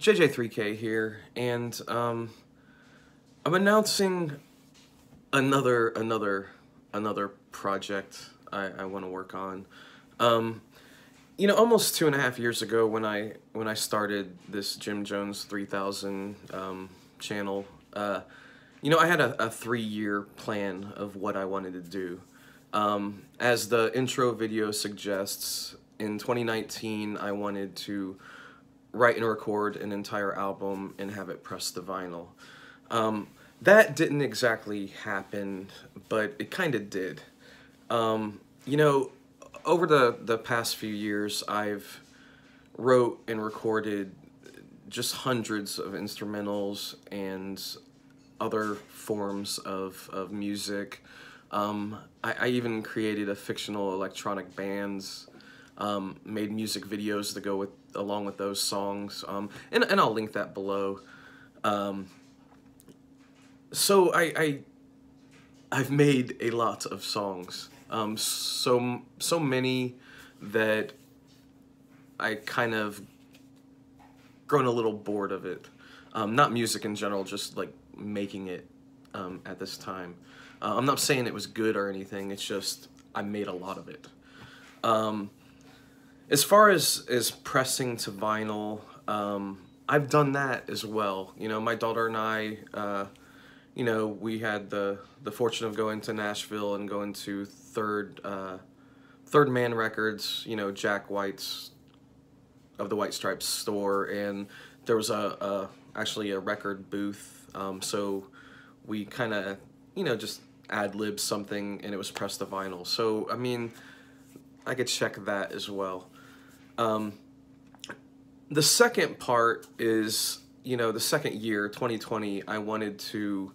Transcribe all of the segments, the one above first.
JJ3K here, and um, I'm announcing another another another project I, I want to work on. Um, you know, almost two and a half years ago when I when I started this Jim Jones 3000 um, channel, uh, you know, I had a, a three year plan of what I wanted to do. Um, as the intro video suggests, in 2019 I wanted to write and record an entire album and have it pressed to vinyl. Um, that didn't exactly happen, but it kind of did. Um, you know, over the, the past few years, I've wrote and recorded just hundreds of instrumentals and other forms of, of music. Um, I, I, even created a fictional electronic bands, um, made music videos to go with along with those songs, um, and, and I'll link that below. Um, so I, I I've made a lot of songs, um, so so many that I kind of grown a little bored of it. Um, not music in general, just like making it um, at this time. Uh, I'm not saying it was good or anything. It's just I made a lot of it. Um, as far as as pressing to vinyl, um, I've done that as well. You know, my daughter and I, uh, you know, we had the the fortune of going to Nashville and going to Third uh, Third Man Records. You know, Jack White's of the White Stripes store, and there was a, a actually a record booth. Um, so we kind of, you know, just ad lib something, and it was pressed to vinyl. So I mean, I could check that as well. Um, the second part is, you know, the second year, 2020, I wanted to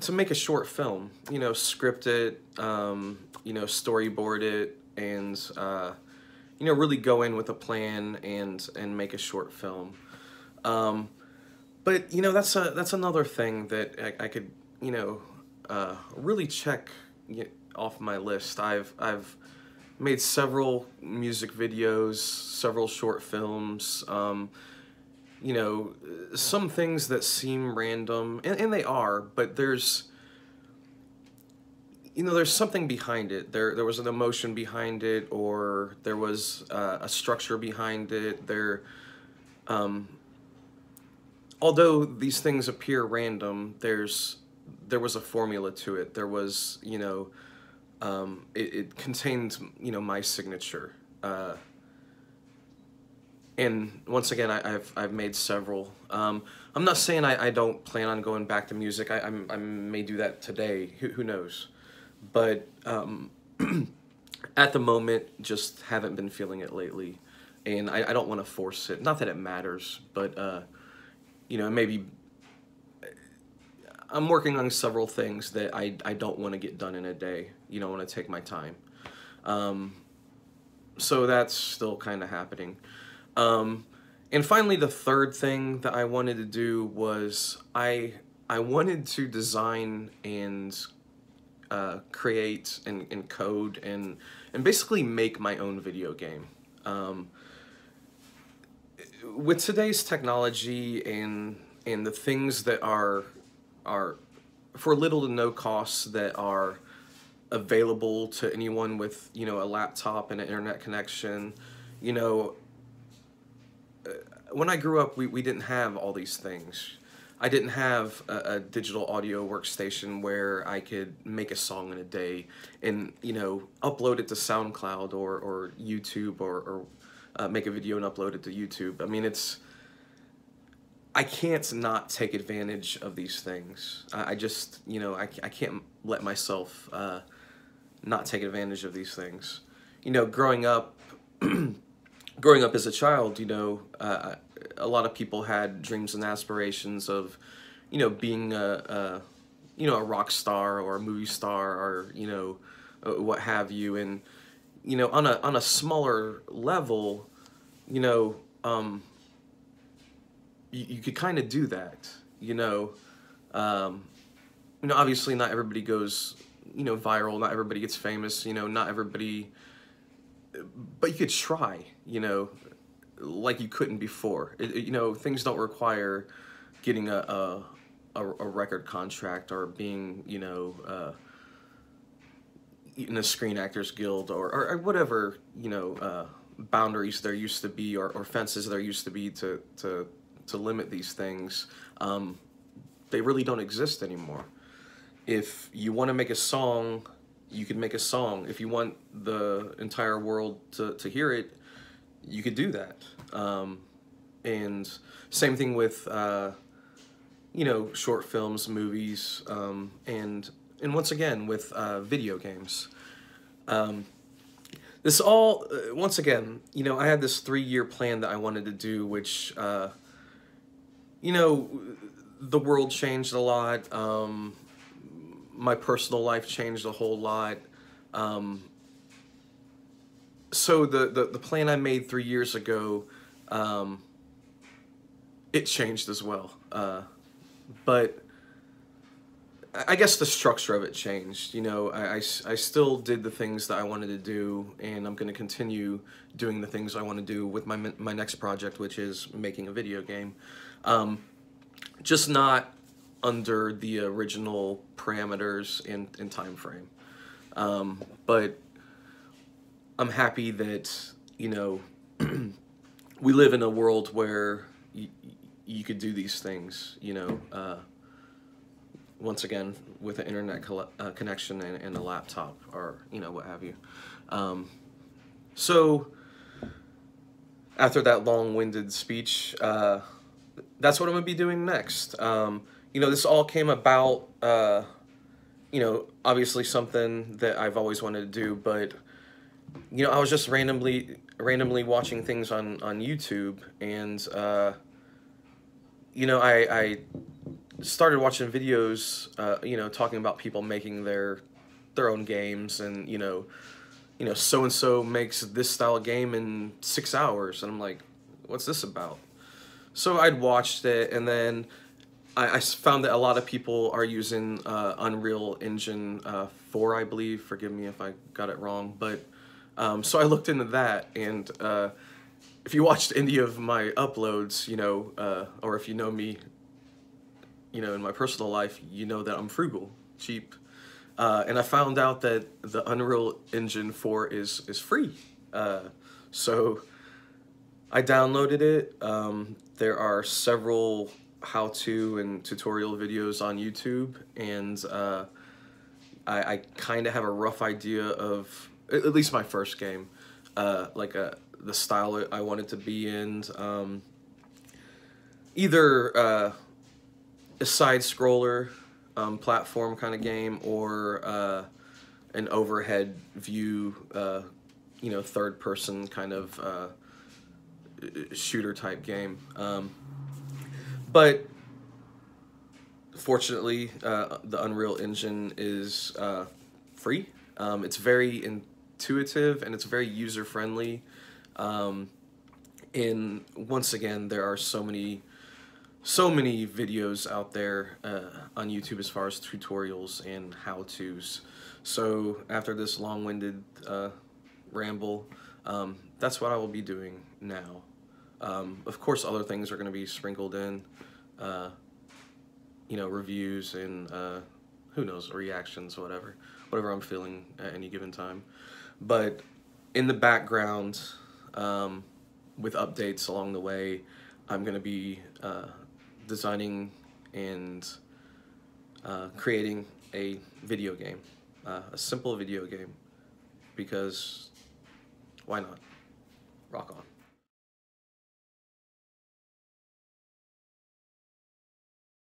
to make a short film, you know, script it, um, you know, storyboard it, and uh, you know, really go in with a plan and and make a short film. Um, but you know, that's a that's another thing that I, I could, you know, uh, really check off my list. I've I've made several music videos, several short films, um, you know, some things that seem random, and, and, they are, but there's, you know, there's something behind it. There, there was an emotion behind it, or there was uh, a structure behind it. There, um, although these things appear random, there's, there was a formula to it. There was, you know, um, it, it, contains, you know, my signature. Uh, and once again, I, have I've made several. Um, I'm not saying I, I don't plan on going back to music. I, I'm, I may do that today. Who, who knows? But um, at the moment, just haven't been feeling it lately. And I, I don't want to force it. Not that it matters, but, uh, you know, maybe I'm working on several things that I, I don't want to get done in a day. You know, I want to take my time. Um, so that's still kind of happening. Um, and finally, the third thing that I wanted to do was I I wanted to design and uh, create and, and code and and basically make my own video game. Um, with today's technology and and the things that are are for little to no costs that are available to anyone with you know a laptop and an internet connection you know uh, when I grew up we, we didn't have all these things. I didn't have a, a, digital audio workstation where I could make a song in a day and you know upload it to SoundCloud or, or YouTube or, or uh, make a video and upload it to YouTube. I mean it's I can't not take advantage of these things. I, I just, you know, I, I can't let myself uh, not take advantage of these things. You know, growing up, growing up as a child, you know, uh, a lot of people had dreams and aspirations of, you know, being a, a, you know, a rock star or a movie star or, you know, uh, what have you. And, you know, on a, on a smaller level, you know, um, you, you could kind of do that, you know. Um, you know, obviously not everybody goes, you know, viral. Not everybody gets famous. You know, not everybody. But you could try. You know, like you couldn't before. It, it- you know, things don't require getting a a, a, record contract or being you know. Uh, in a Screen Actors Guild or, or, or whatever you know uh, boundaries there used to be or, or fences there used to be to to to limit these things. Um, they really don't exist anymore. If you want to make a song, you can make a song. If you want the entire world to, to hear it, you could do that. Um, and same thing with uh, you know short films, movies, um, and and once again with uh, video games. Um, this all uh, once again, you know, I had this three year plan that I wanted to do, which uh, you know, the world changed a lot. Um, my personal life changed a whole lot. Um, so the, the the plan I made three years ago, um, it changed as well. Uh, but I guess the structure of it changed. You know, I, I, I still did the things that I wanted to do, and I'm going to continue doing the things I want to do with my my next project, which is making a video game. Um, just not under the original parameters and, and time frame. Um, but I'm happy that, you know, we live in a world where you could do these things, you know, uh, once again, with an internet uh, connection and, and a laptop or, you know, what have you. Um, so, after that long-winded speech, uh, that's what I'm gonna be doing next. Um, you know, this all came about, uh, you know, obviously something that I've always wanted to do, but you know, I was just randomly randomly watching things on on YouTube, and uh, you know, I I started watching videos, uh, you know, talking about people making their their own games, and you know, you know, so and so makes this style of game in six hours, and I'm like, what's this about? So I'd watched it, and then I found that a lot of people are using uh, Unreal Engine uh, 4, I believe. Forgive me if I got it wrong, but um, so I looked into that, and uh, if you watched any of my uploads, you know, uh, or if you know me, you know, in my personal life, you know that I'm frugal, cheap, uh, and I found out that the Unreal Engine 4 is is free. Uh, so I downloaded it. Um, there are several how-to and tutorial videos on YouTube, and uh, I, I kind of have a rough idea of at least my first game, uh, like a the style I wanted to be in. Um, either uh, a side scroller um, platform kind of game or uh, an overhead view, uh, you know, third person kind of uh, shooter type game. Um, but fortunately, uh, the Unreal Engine is uh, free. Um, it's very intuitive and it's very user friendly. Um, and once again, there are so many, so many videos out there uh, on YouTube as far as tutorials and how tos. So after this long-winded uh, ramble, um, that's what I will be doing now. Um, of course, other things are going to be sprinkled in, uh, you know, reviews and uh, who knows, reactions, whatever, whatever I'm feeling at any given time. But in the background, um, with updates along the way, I'm going to be uh, designing and uh, creating a video game, uh, a simple video game, because why not? Rock on.